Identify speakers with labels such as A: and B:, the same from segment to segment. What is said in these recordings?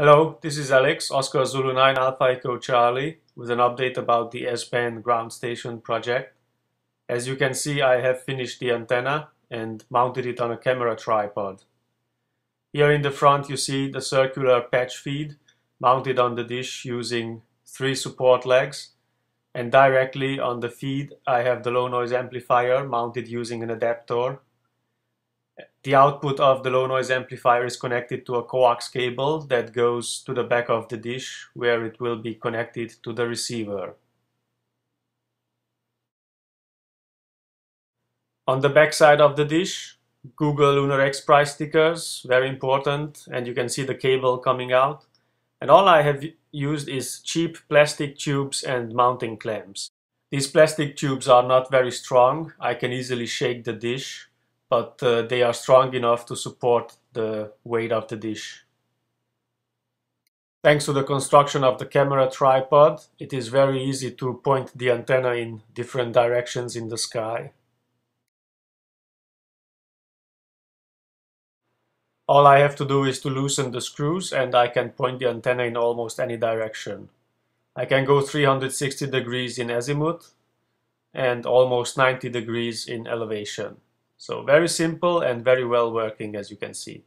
A: Hello, this is Alex, Oscar Zulu 9 Alpha Echo Charlie, with an update about the S-band ground station project. As you can see, I have finished the antenna and mounted it on a camera tripod. Here in the front you see the circular patch feed mounted on the dish using three support legs and directly on the feed I have the low noise amplifier mounted using an adapter the output of the low noise amplifier is connected to a coax cable that goes to the back of the dish where it will be connected to the receiver. On the back side of the dish, Google Lunar X Prize stickers, very important, and you can see the cable coming out. And all I have used is cheap plastic tubes and mounting clamps. These plastic tubes are not very strong, I can easily shake the dish, but uh, they are strong enough to support the weight of the dish. Thanks to the construction of the camera tripod, it is very easy to point the antenna in different directions in the sky. All I have to do is to loosen the screws and I can point the antenna in almost any direction. I can go 360 degrees in azimuth and almost 90 degrees in elevation. So very simple and very well working as you can see.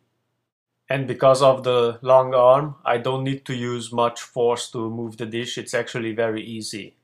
A: And because of the long arm, I don't need to use much force to move the dish. It's actually very easy.